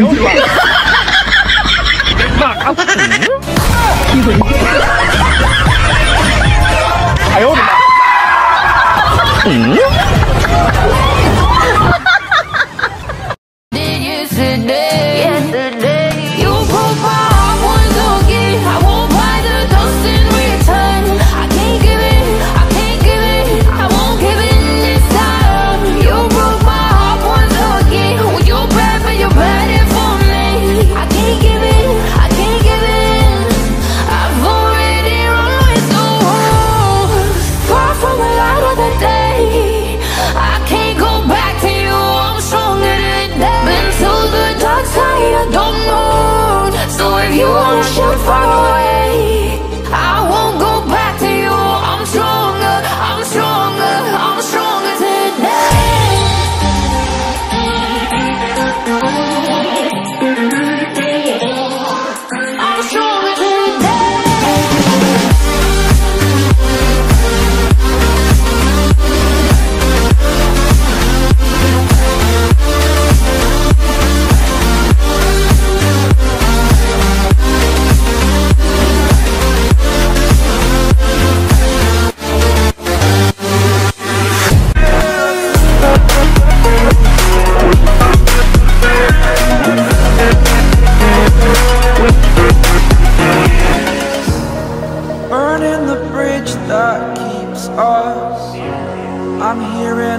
没有转。那啥子？哎呦我的妈！嗯。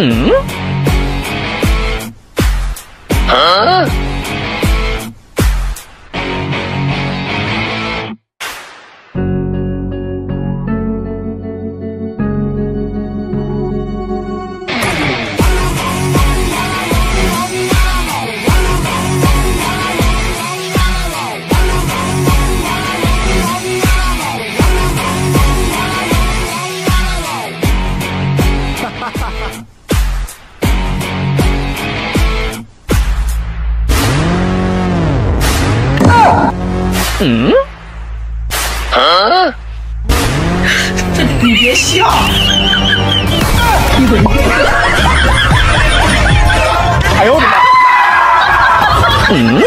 Hmm? Huh? 嗯？这？你别笑！你滚！哎呦我的妈！嗯？